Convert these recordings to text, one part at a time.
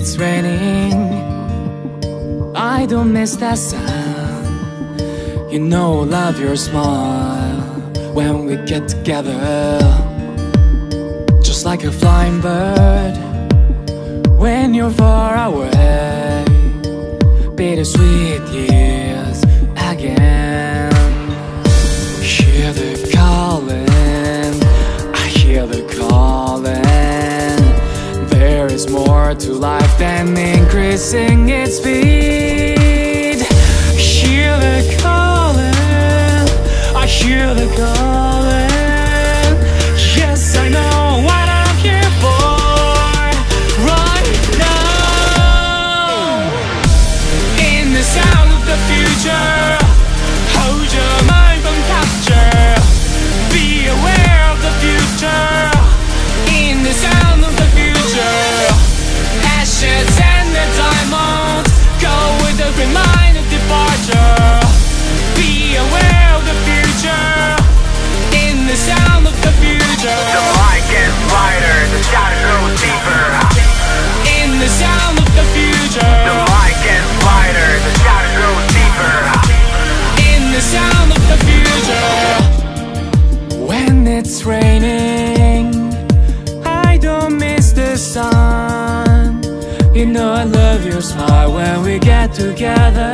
it's raining. I don't miss that sound. You know love your smile When we get together. Just like a flying bird When you're far away. Bittersweet, yeah. more to life than increasing its speed. Hear the calling, I hear the calling. Yes, I know what I'm here for right now. In the sound of the future. get together.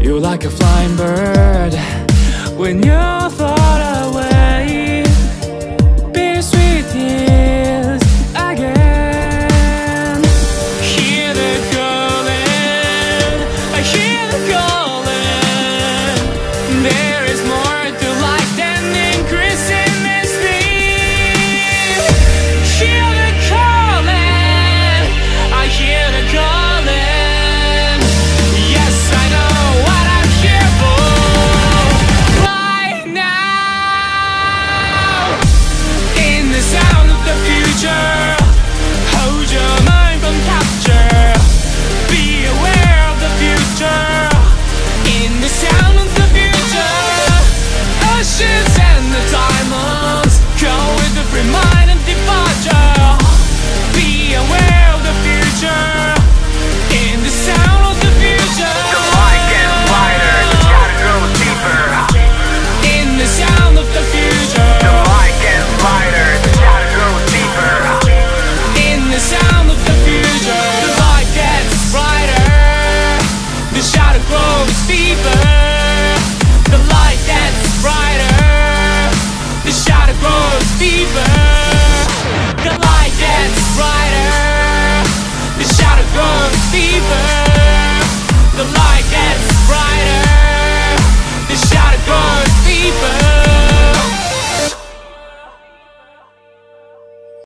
You're like a flying bird. When you're